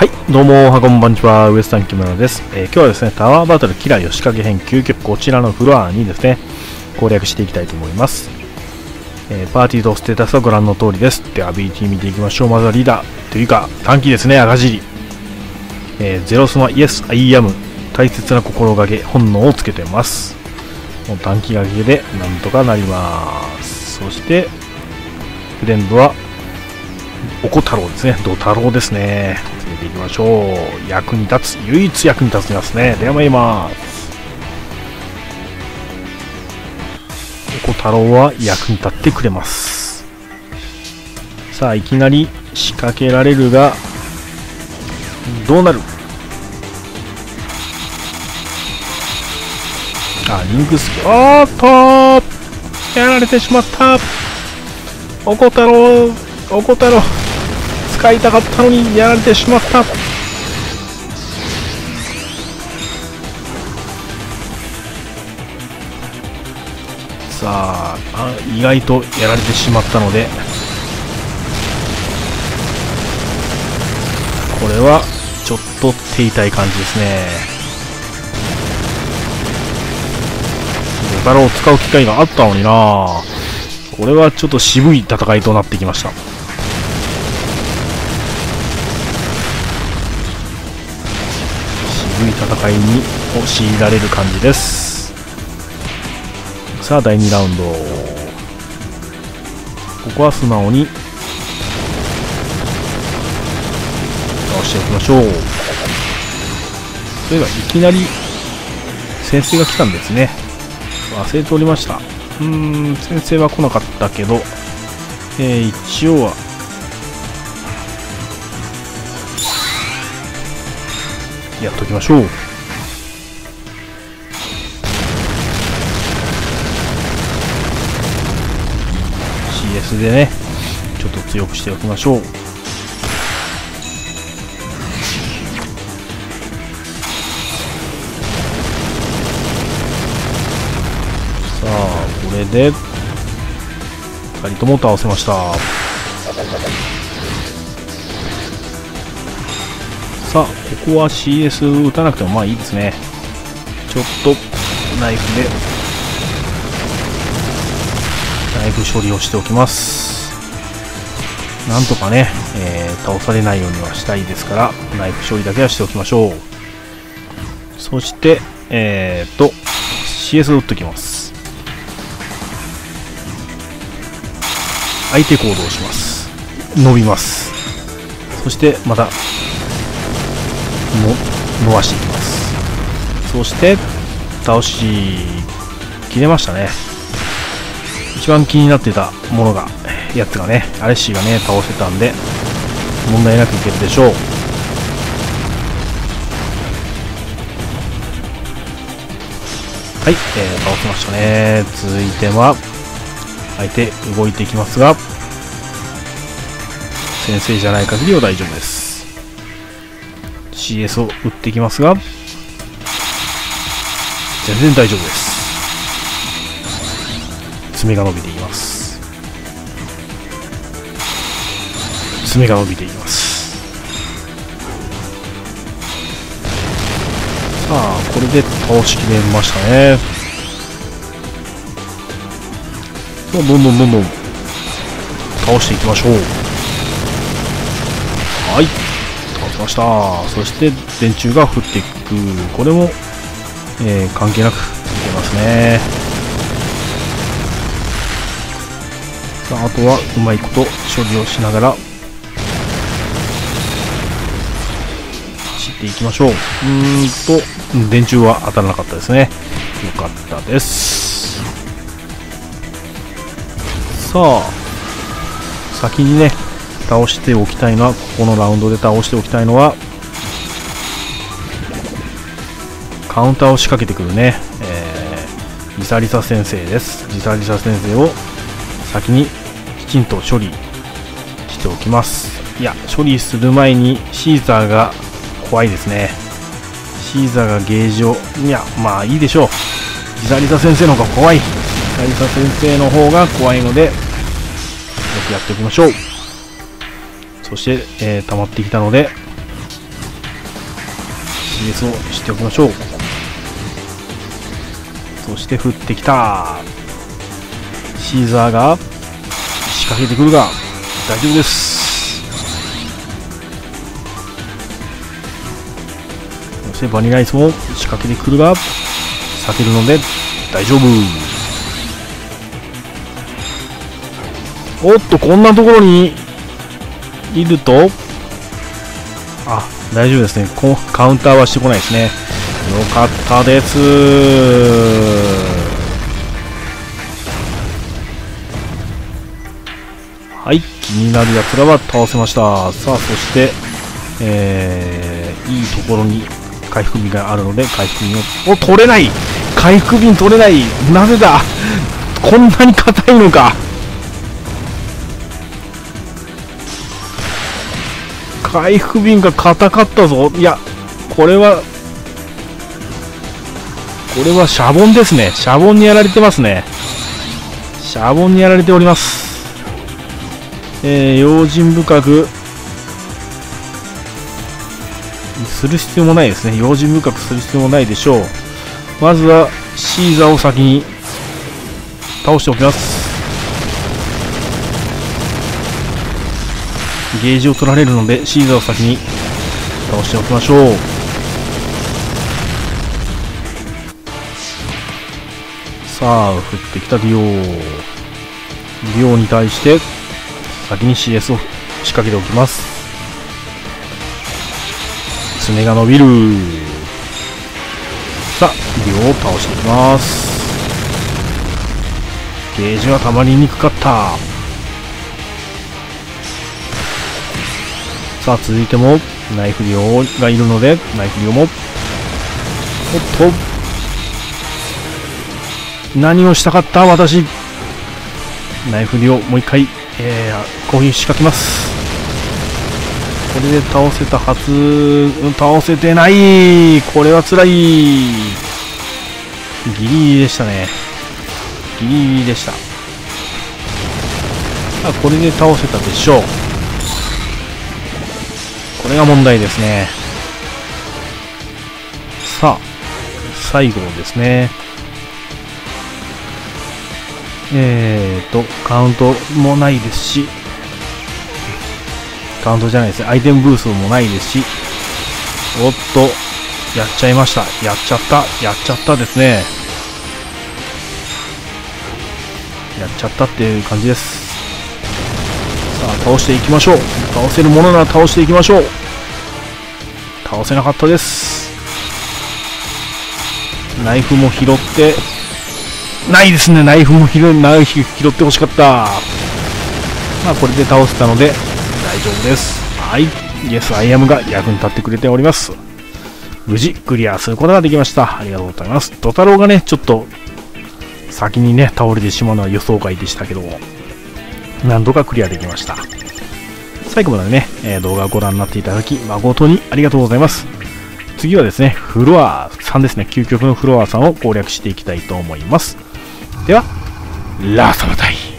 はい、どうも、おはこんばんちは、ウエスタン木村です、えー今日はですね、タワーバトルキラー吉影編究極こちらのフロアにですね、攻略していきたいと思います。えーパーティーとステータスはご覧の通りです。では、BT 見ていきましょう。まずはリーダーというか、短期ですね、赤尻。えーゼロスマ、イエス、アイアム、大切な心がけ、本能をつけてます。もう短期がけで、なんとかなります。そして、フレンドは、おこ太郎ですね。ド太郎ですね。ていきましょう。役に立つ。唯一役に立ちますね。では参ります。おこ太郎は役に立ってくれます。さあ、いきなり仕掛けられるが、どうなる？あ、リンクスキル。おっとやられてしまったおこ太郎おこ太郎使いたかったのにやられてしまった。さああ意外とやられてしまったので。これはちょっと手痛い感じですね。ボタロを使う機会があったのにな。これはちょっと渋い戦いとなってきました。渋い戦いにを強いられる感じです。さあ第2ラウンド。ここは素直に。倒しておきましょう。そういえばいきなり先生が来たんですね。忘れておりました。うーん先生は来なかったけど。えー、一応はやっときましょう。CS でねちょっと強くしておきましょう。さあこれで2人とも倒せました。さあここは CS 打たなくてもまあいいですね。ちょっとナイフで。ナイフ処理をしておきます。なんとかね、えー倒されないようにはしたいですからナイフ処理だけはしておきましょう。そしてえー、っと CS を打っておきます。相手行動します。伸びます。そしてまた伸ばしていきます。そして倒し切れましたね。一番気になってたものがやつがねアレッシーがね倒せたんで問題なくいけるでしょう。はい、えー、倒せましたね。続いては相手動いていきますが先生じゃない限りは大丈夫です。CS を打っていきますが全然大丈夫です。爪が伸びています。爪が伸びています。さあこれで倒しきれましたね。どんどんどんどんどん倒していきましょう。はい。しました。そして電柱が降っていく。これも、えー関係なくいけますね。さああとはうまいこと処理をしながら走っていきましょう。うんと電柱は当たらなかったですね。よかったです。さあ先にね倒しておきたいのはここのラウンドで倒しておきたいのはカウンターを仕掛けてくるね、えー、リサリサ先生です。リサリサ先生を先にきちんと処理しておきます。いや処理する前にシーザーが怖いですね。シーザーがゲージをいやまあいいでしょう。リサリサ先生の方が怖い。リサリサ先生の方が怖いのでよくやっておきましょう。そして、えー溜まってきたので CS をしておきましょう。そして降ってきた。シーザーが仕掛けてくるが大丈夫です。そしてバニラアイスも仕掛けてくるが避けるので大丈夫。おっとこんなところにいると？あ大丈夫ですね。こカウンターはしてこないですね。よかったです。はい。気になるやつらは倒せました。さあそしてえー、いいところに回復瓶があるので回復瓶をお取れない。回復瓶取れない。なぜだ？こんなに硬いのか。回復瓶が硬かったぞ。いやこれはこれはシャボンですね。シャボンにやられてますね。シャボンにやられております。えー、用心深くする必要もないですね。用心深くする必要もないでしょう。まずはシーザーを先に倒しておきます。ゲージを取られるのでシーザーを先に倒しておきましょう。さあ降ってきたディオ。ディオに対して先に CS を仕掛けておきます。爪が伸びる。さあディオを倒していきます。ゲージはたまりにくかった。さあ続いてもナイフリオがいるのでナイフリオも。おっと。何をしたかった？私。ナイフリオもう一回、えー、攻撃仕掛けます。これで倒せたはず。倒せてない。これは辛い。ギリギリでしたね。ギリギリでした。あこれで倒せたでしょう。れが問題ですね。さあ、最後ですね。えーと、カウントもないですし、カウントじゃないですね。アイテムブースもないですし、おっと、やっちゃいました。やっちゃった。やっちゃったですね。やっちゃったっていう感じです。さあ倒していきましょう倒せるものなら倒していきましょう倒せなかったです。ナイフも拾って。ないですね。ナイフも拾ナイフ拾ってほしかった。まあこれで倒せたので大丈夫です。はい。イエスアイアムが役に立ってくれております。無事クリアすることができました。ありがとうございます。ドタロウがねちょっと先にね倒れてしまうのは予想外でしたけど何度かクリアできました。最後までね、えー、動画をご覧になっていただき、誠にありがとうございます。次はですね、フロア3ですね、究極のフロアさんを攻略していきたいと思います。では、ラストのタイ